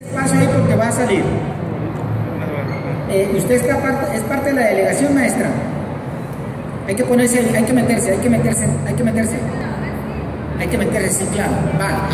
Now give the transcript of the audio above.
Paso ahí porque va a salir. Eh, usted está parte, es parte de la delegación maestra. Hay que ponerse, hay que meterse, hay que meterse, hay que meterse. Hay que meterse, sí, claro. Va.